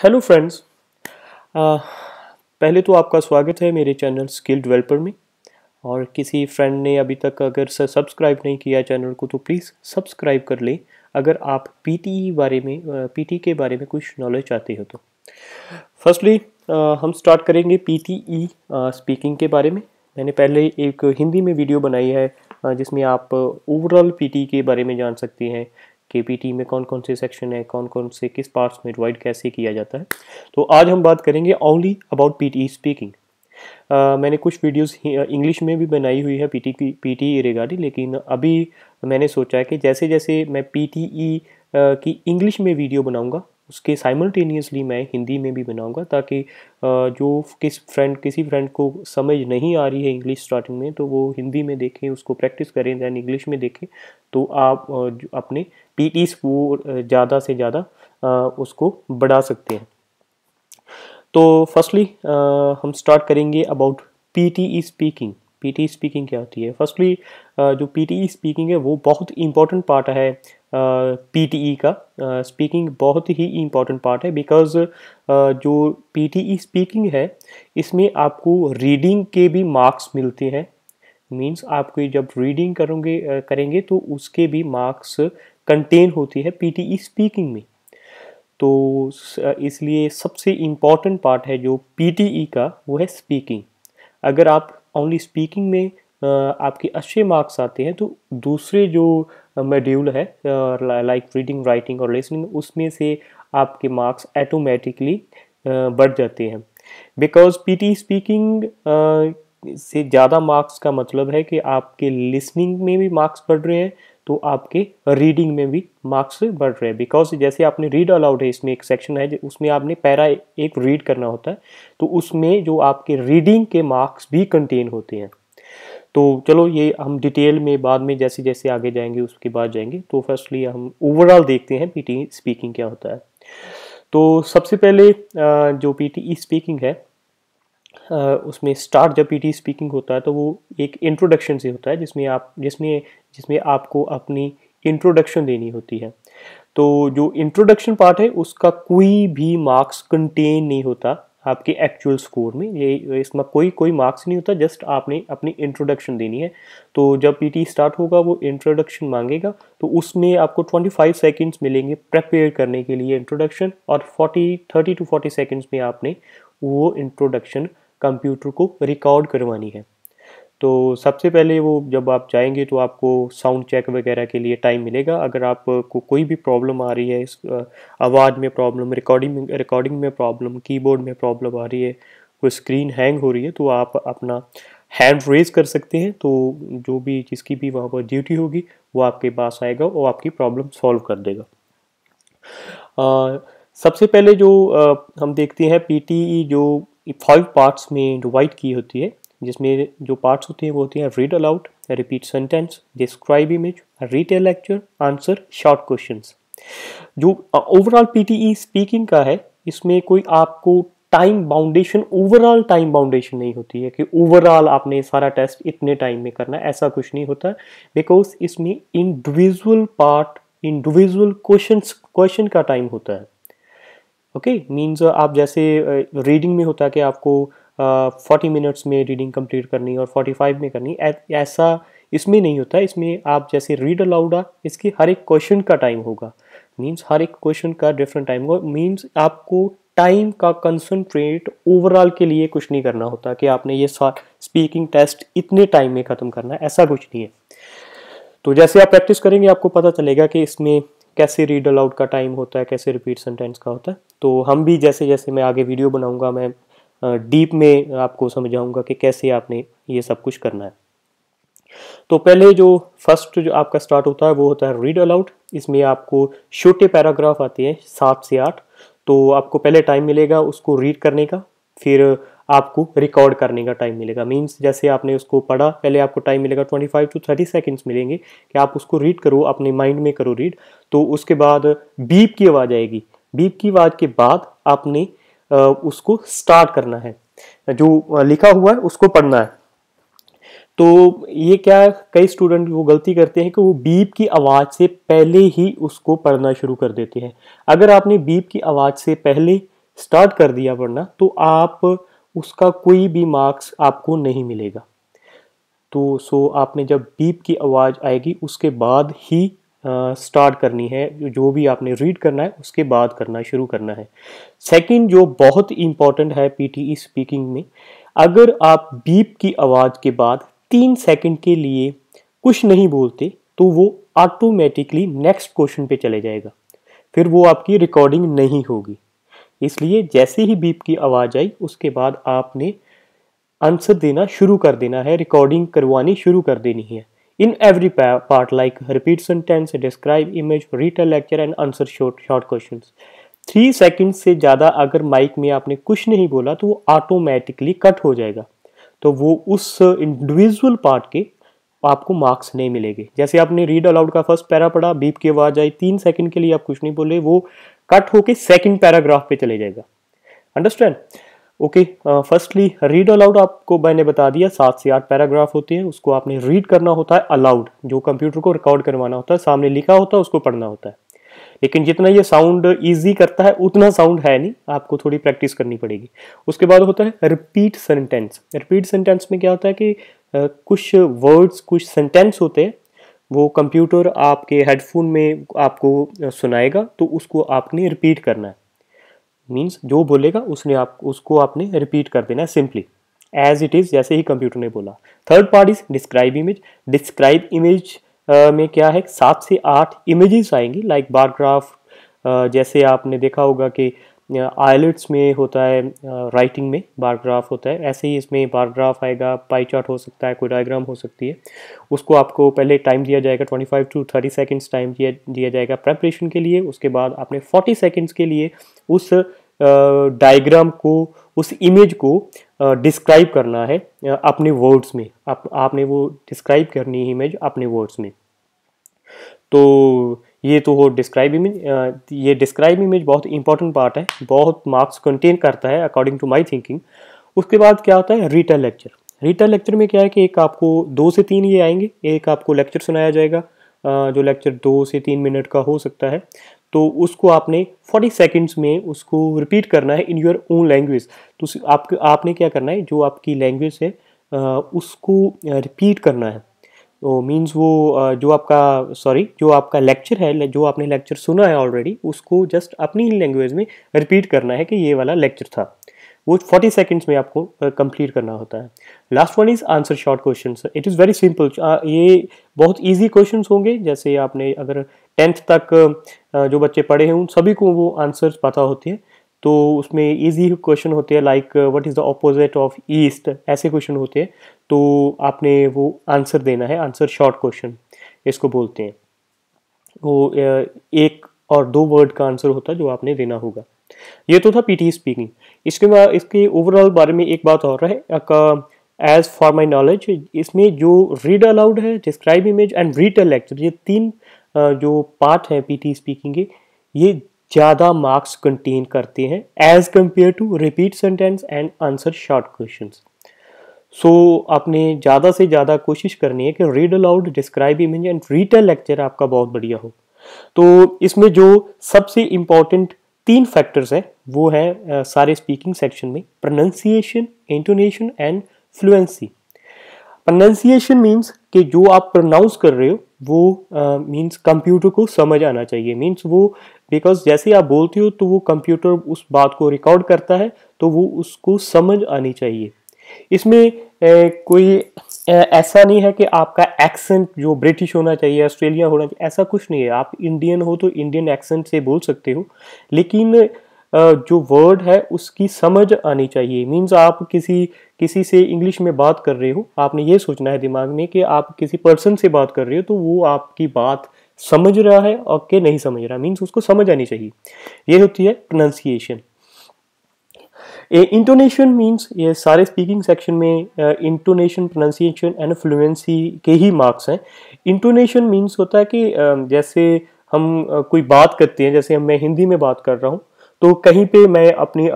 Hello friends पहले तो आपका स्वागत है मेरे चैनल स्किल डेवलपर में। और किसी फ्रेंड ने अभी तक अगर सब्सक्राइब नहीं किया चैनल को तो प्लीज़ सब्सक्राइब कर लें। अगर आप पीटी e बारे में पीटी के बारे में कुछ नॉलेज चाहते हो तो। फर्स्टली हम स्टार्ट करेंगे पीटीई स्पीकिंग के बारे में। मैंने पहले एक हिंदी में वीडियो बनाई है जिसमें आप ओवरऑल पीटी के बारे में जान सकते हैं। के में कौन कौन से सेक्शन है, कौन कौन से किस पार्ट्स में डिवाइड कैसे किया जाता है? तो आज हम बात करेंगे ओनली अबाउट पी स्पीकिंग मैंने कुछ वीडियोस इंग्लिश में भी बनाई हुई है पीटी की पीटी रिगार्डिंग लेकिन अभी मैंने सोचा है कि जैसे जैसे मैं पीटीई की इंग्लिश में वीडियो बनाऊँगा, उसके साइमल्टेनियसली मैं हिंदी में भी बनाऊँगा, ताकि जो किस फ्रेंड किसी फ्रेंड को समझ नहीं आ रही है इंग्लिश स्टार्टिंग में तो वो हिंदी में देखें, उसको प्रैक्टिस करें दैन इंग्लिश में देखें तो आप अपने पी वो ज़्यादा से ज़्यादा उसको बढ़ा सकते हैं। तो फर्स्टली हम स्टार्ट करेंगे about P T speaking P T speaking क्या होती है? फर्स्टली जो पी टी स्पीकिंग है, वो बहुत इंपॉर्टेंट पार्ट है पी टी ई का। स्पीकिंग बहुत ही इंपॉर्टेंट पार्ट है बिकॉज़ जो पी टी ई स्पीकिंग है, इसमें आपको रीडिंग के भी मार्क्स मिलते हैं। मीन्स आपको जब रीडिंग करोगे करेंगे तो उसके भी मार्क्स कंटेन होती है पी टी ई स्पीकिंग में। तो इसलिए सबसे इंपॉर्टेंट पार्ट है जो पी टी ई का, वो है स्पीकिंग अगर आप ओनली स्पीकिंग में आपके अच्छे मार्क्स आते हैं तो दूसरे जो मेड्यूल है लाइक रीडिंग राइटिंग और लिसनिंग उसमें से आपके मार्क्स ऑटोमेटिकली बढ़ जाते हैं। बिकॉज़ पीटी स्पीकिंग से ज़्यादा मार्क्स का मतलब है कि आपके लिसनिंग में भी मार्क्स बढ़ रहे हैं तो आपके रीडिंग में भी मार्क्स बढ़ रहे हैं। बिकॉज़ जैसे आपने रीड अलाउड है, इसमें एक सेक्शन है, उसमें आपने पैरा एक रीड करना होता है तो उसमें जो आपके रीडिंग के मार्क्स भी कंटेन होते हैं। तो चलो ये हम डिटेल में बाद में जैसे जैसे आगे जाएँगे, उसके बाद जाएँगे। तो फर्स्टली हम ओवरऑल देखते हैं पीटी स्पीकिंग क्या होता है। तो सबसे पहले जो पीटी स्पीकिंग है उसमें स्टार्ट जब पीटी स्पीकिंग होता है तो वो एक इंट्रोडक्शन से होता है, जिसमें आप, जिसमें जिसमें आपको अपनी इंट्रोडक्शन देनी होती है। तो जो इंट्रोडक्शन पार्ट है, उसका कोई भी मार्क्स कंटेन नहीं होता आपके एक्चुअल स्कोर में। ये, इसमें कोई कोई मार्क्स नहीं होता जस्ट आपने अपनी इंट्रोडक्शन देनी है। तो जब पीटी स्टार्ट होगा, वो इंट्रोडक्शन मांगेगा तो उसमें आपको 25 सेकंड्स मिलेंगे प्रिपेयर करने के लिए इंट्रोडक्शन और 40 30 टू 40 सेकंड्स में आपने वो इंट्रोडक्शन कंप्यूटर को रिकॉर्ड करवानी है। तो सबसे पहले वो जब आप जाएँगे तो आपको साउंड चेक वगैरह के लिए टाइम मिलेगा। अगर आपको कोई भी प्रॉब्लम आ रही है इस आवाज़ में प्रॉब्लम रिकॉर्डिंग में रिकॉर्डिंग में प्रॉब्लम कीबोर्ड में प्रॉब्लम आ रही है कोई स्क्रीन हैंग हो रही है तो आप अपना हैंड रेज कर सकते हैं। तो जो भी जिसकी भी वहाँ पर ड्यूटी होगी वो आपके पास आएगा और आपकी प्रॉब्लम सॉल्व कर देगा। आ, सबसे पहले जो हम देखते हैं पीटी जो फाइव पार्ट्स में डिवाइड की होती है, जिसमें जो पार्ट्स होते हैं वो होते हैं read aloud repeat sentence describe image retell lecture answer short question जो ओवरऑल पीटीई स्पीकिंग का है, इसमें कोई आपको time boundation overall time boundation नहीं होती है कि ओवरऑल आपने सारा टेस्ट इतने टाइम में करना ऐसा कुछ नहीं होता बिकॉज़ इसमें individual part individual question question का टाइम होता है। Okay okay? मीन्स आप जैसे रीडिंग में होता है कि आपको फोर्टी मिनट्स में रीडिंग कंप्लीट करनी और फोर्टी फाइव में करनी ऐसा इसमें नहीं होता। इसमें आप जैसे रीड अलाउड आ इसके हर एक क्वेश्चन का टाइम होगा। मीन्स हर एक क्वेश्चन का डिफरेंट टाइम होगा। मीन्स आपको टाइम का कंसनट्रेट ओवरऑल के लिए कुछ नहीं करना होता कि आपने ये स्पीकिंग टेस्ट इतने टाइम में ख़त्म करना है, ऐसा कुछ नहीं है। तो जैसे आप प्रैक्टिस करेंगे, आपको पता चलेगा कि इसमें कैसे रीड अलाउड का टाइम होता है, कैसे रिपीट सेंटेंस का होता है। तो हम भी जैसे जैसे मैं आगे वीडियो बनाऊँगा, मैं डीप में आपको समझाऊँगा कि कैसे आपने ये सब कुछ करना है। तो पहले जो फ़र्स्ट जो आपका स्टार्ट होता है वो होता है रीड अलाउड। इसमें आपको छोटे पैराग्राफ आते हैं, सात से आठ। तो आपको पहले टाइम मिलेगा उसको रीड करने का, फिर आपको रिकॉर्ड करने का टाइम मिलेगा। मींस जैसे आपने उसको पढ़ा, पहले आपको टाइम मिलेगा 25 टू 30 सेकंड्स मिलेंगे कि आप उसको रीड करो, अपने माइंड में करो रीड। तो उसके बाद बीप की आवाज़ आएगी। बीप की आवाज़ के बाद आपने उसको स्टार्ट करना है। जो लिखा हुआ है, उसको पढ़ना है। तो ये क्या कई स्टूडेंट वो गलती करते हैं कि वो बीप की आवाज़ से पहले ही उसको पढ़ना शुरू कर देते हैं। अगर आपने बीप की आवाज़ से पहले स्टार्ट कर दिया पढ़ना तो आप उसका कोई भी मार्क्स आपको नहीं मिलेगा। तो सो आपने जब बीप की आवाज़ आएगी, उसके बाद ही स्टार्ट करनी है, जो भी आपने रीड करना है, उसके बाद करना, शुरू करना है। सेकंड जो बहुत इंपॉर्टेंट है पीटीई स्पीकिंग में, अगर आप बीप की आवाज़ के बाद तीन सेकंड के लिए कुछ नहीं बोलते तो वो ऑटोमेटिकली नेक्स्ट क्वेश्चन पे चले जाएगा। फिर वो आपकी रिकॉर्डिंग नहीं होगी। इसलिए जैसे ही बीप की आवाज़ आई, उसके बाद आपने आंसर देना शुरू कर देना है रिकॉर्डिंग करवानी शुरू कर देनी है। In every part like repeat sentence describe image read lecture and answer short short question three second से ज़्यादा अगर माइक में आपने कुछ नहीं बोला तो वो ऑटोमेटिकली कट हो जाएगा। तो वो उस इंडिविजुअल पार्ट के आपको मार्क्स नहीं मिलेंगे। जैसे आपने रीड अलाउड का फ़र्स्ट पैरा पढ़ा बीप की आवाज़ आई, तीन सेकंड के लिए आप कुछ नहीं बोले, वो कट होके सेकंड पैराग्राफ पे चले जाएगा। Understand okay firstly read aloud आपको मैंने बता दिया, सात से आठ पैराग्राफ होते हैं, उसको आपने रीड करना होता है अलाउड जो कंप्यूटर को रिकॉर्ड करवाना होता है, सामने लिखा होता है, उसको पढ़ना होता है। लेकिन जितना ये साउंड इजी करता है, उतना साउंड है नहीं, आपको थोड़ी प्रैक्टिस करनी पड़ेगी। उसके बाद होता है रिपीट सेंटेंस रिपीट सेंटेंस में क्या होता है कि कुछ वर्ड्स कुछ सेंटेंस होते हैं, वो कंप्यूटर आपके हेडफोन में आपको सुनाएगा तो उसको आपने रिपीट करना है। मीन्स जो बोलेगा उसने आप, उसको आपने रिपीट कर देना है सिंपली एज इट इज़ जैसे ही कंप्यूटर ने बोला. Third part is describe image describe image में क्या है? सात से आठ इमेजेस आएँगी लाइक बारग्राफ जैसे आपने देखा होगा कि आइलेट्स में होता है राइटिंग में बारग्राफ होता है। ऐसे ही इसमें बारग्राफ आएगा पाई चार्ट हो सकता है, कोई डायग्राम हो सकती है। उसको आपको पहले टाइम दिया जाएगा 25 टू 30 सेकंड्स टाइम दिया दिया जाएगा प्रेपरेशन के लिए। उसके बाद आपने 40 सेकंड्स के लिए उस डायग्राम को, उस इमेज को डिस्क्राइब करना है अपने वर्ड्स में। आप, आपने वो डिस्क्राइब करनी है इमेज अपने वर्ड्स में। तो ये तो हो डिस्क्राइब इमेज ये डिस्क्राइब इमेज बहुत इंपॉर्टेंट पार्ट है, बहुत मार्क्स कंटेन करता है अकॉर्डिंग टू माई थिंकिंग उसके बाद क्या होता है? रिटर्न लेक्चर रिटर्न लेक्चर में क्या है कि एक आपको दो से तीन ये आएँगे, एक आपको लेक्चर सुनाया जाएगा जो लेक्चर दो से तीन मिनट का हो सकता है। तो उसको आपने 40 सेकंड्स में उसको रिपीट करना है इन योर ओन लैंग्वेज तो आप, आपने क्या करना है, जो आपकी लैंग्वेज है उसको रिपीट करना है। तो मीन्स वो जो आपका सॉरी जो आपका लेक्चर है जो आपने लेक्चर सुना है ऑलरेडी उसको जस्ट अपनी ही लैंग्वेज में रिपीट करना है कि ये वाला लेक्चर था। वो 40 सेकंड्स में आपको कंप्लीट करना होता है। Last one is answer short question it is very simple ये बहुत इजी क्वेश्चंस होंगे, जैसे आपने अगर टेंथ तक जो बच्चे पढ़े हैं, उन सभी को वो आंसर्स पता होते हैं। तो उसमें इजी क्वेश्चन होते हैं like what is the opposite of east ऐसे क्वेश्चन होते हैं। तो आपने वो आंसर देना है, आंसर शॉर्ट क्वेश्चन इसको बोलते हैं। वो एक और दो वर्ड का आंसर होता है, जो आपने देना होगा। ये तो था पीटी स्पीकिंग इसके बाद, इसके ओवरऑल बारे में एक बात और एज फॉर माई नॉलेज इसमें जो रीड अलाउड है describe image and read lecture ये तीन जो पार्ट हैं पीटी स्पीकिंग के, ये ज़्यादा मार्क्स कंटेन करते हैं as compare to repeat sentence and answer short question so आपने ज़्यादा से ज़्यादा कोशिश करनी है कि read aloud describe image and retell lecture आपका बहुत बढ़िया हो। तो इसमें जो सबसे इंपॉर्टेंट तीन फैक्टर्स हैं, वो हैं सारे स्पीकिंग सेक्शन में pronunciation intonation and fluency pronunciation means कि जो आप प्रोनाउंस कर रहे हो वो मीन्स uh, कंप्यूटर को समझ आना चाहिए। मीन्स वो बिकॉज़ जैसे आप बोलते हो तो वो कंप्यूटर उस बात को रिकॉर्ड करता है तो वो उसको समझ आनी चाहिए। इसमें ए, कोई ए, ऐसा नहीं है कि आपका एक्सेंट जो ब्रिटिश होना चाहिए ऑस्ट्रेलिया होना चाहिए ऐसा कुछ नहीं है। आप इंडियन हो तो इंडियन एक्सेंट से बोल सकते हो। लेकिन जो वर्ड है, उसकी समझ आनी चाहिए। मीन्स आप किसी किसी से इंग्लिश में बात कर रहे हो, आपने ये सोचना है दिमाग में कि आप किसी पर्सन से बात कर रहे हो तो वो आपकी बात समझ रहा है और के नहीं समझ रहा। मीन्स उसको समझ आनी चाहिए। ये होती है प्रोनाउंसिएशन इंटोनेशन मीन्स ये सारे स्पीकिंग सेक्शन में इंटोनेशन प्रोनाउंसिएशन एंड फ्लुएंसी के ही मार्क्स हैं। इंटोनेशन मीन्स होता है कि जैसे हम कोई बात करते हैं, जैसे मैं हिंदी में बात कर रहा हूँ तो कहीं पे मैं अपनी uh,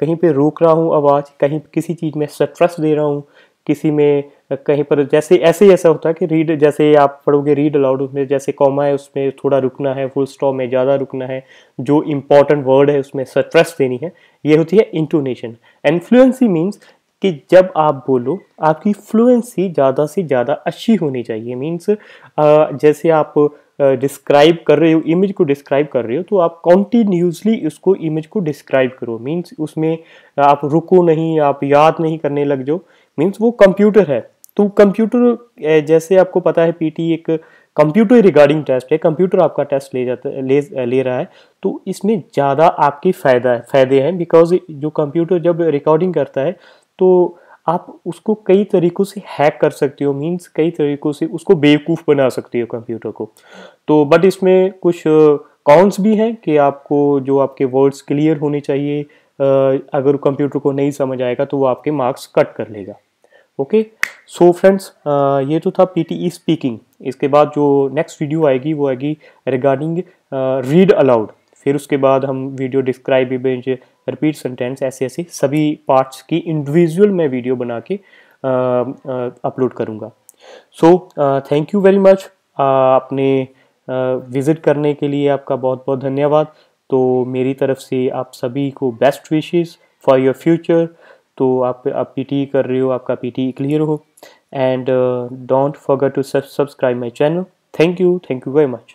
कहीं पे रोक रहा हूँ आवाज़ कहीं किसी चीज़ में स्ट्रेस दे रहा हूँ किसी में कहीं पर जैसे ऐसे ही ऐसा होता है कि रीड जैसे आप पढ़ोगे रीड अलाउड उसमें जैसे कॉमा है उसमें थोड़ा रुकना है फुल स्टॉप में ज़्यादा रुकना है जो इंपॉर्टेंट वर्ड है उसमें स्ट्रेस देनी है ये होती है इंटोनेशन एंड मीन्स कि जब आप बोलो आपकी फ्लुएंसी ज़्यादा से ज़्यादा अच्छी होनी चाहिए. मीन्स जैसे आप डिस्क्राइब कर रहे हो इमेज को डिस्क्राइब कर रहे हो तो आप कॉन्टीन्यूसली उसको इमेज को डिस्क्राइब करो। मीन्स उसमें आप रुको नहीं, आप याद नहीं करने लग जाओ। मीन्स वो कंप्यूटर है। तो कंप्यूटर जैसे आपको पता है पीटी एक कंप्यूटर रिगार्डिंग टेस्ट है। कंप्यूटर आपका टेस्ट ले जाता, ले ले रहा है। तो इसमें ज़्यादा आपकी फ़ायदा है, फ़ायदे हैं। बिकॉज़ जो कंप्यूटर जब रिकॉर्डिंग करता है तो आप उसको कई तरीक़ों से हैक कर सकते हो मींस कई तरीक़ों से उसको बेवकूफ़ बना सकते हो कंप्यूटर को। तो बट इसमें कुछ कॉन्स भी हैं कि आपको, जो आपके वर्ड्स क्लियर होने चाहिए अगर कंप्यूटर को नहीं समझ आएगा तो वो आपके मार्क्स कट कर लेगा। ओके सो फ्रेंड्स ये तो था पीटीई स्पीकिंग इसके बाद जो नेक्स्ट वीडियो आएगी, वो आएगी रिगार्डिंग रीड अलाउड फिर उसके बाद हम video describe image repeat sentence ऐसे ऐसे सभी पार्ट्स की इंडिविजुअल मैं वीडियो बना के अपलोड करूँगा। So thank you very much अपने विज़िट करने के लिए आपका बहुत बहुत धन्यवाद। तो मेरी तरफ़ से आप सभी को best wishes for your future तो आप आप पीटी कर रहे हो, आपका पीटी क्लियर हो। And don't forget to subscribe my channel thank you thank you very much